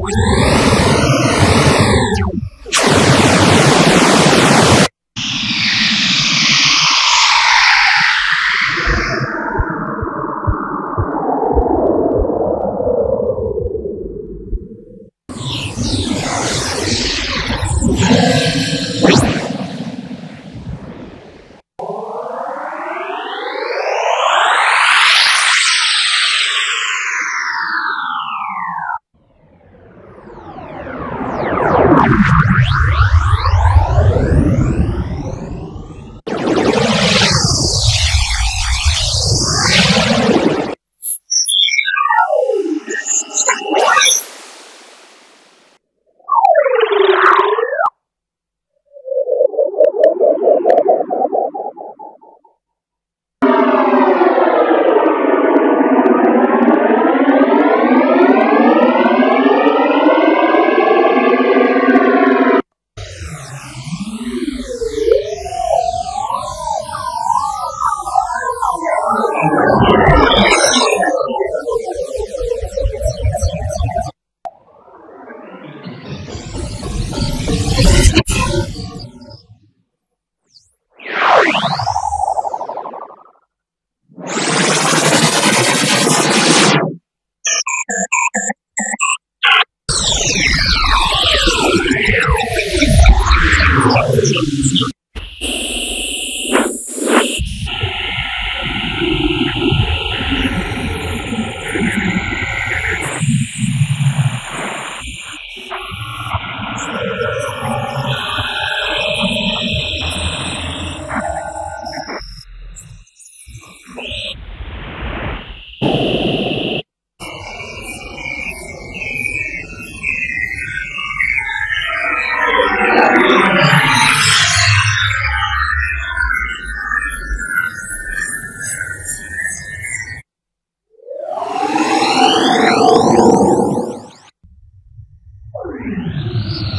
you you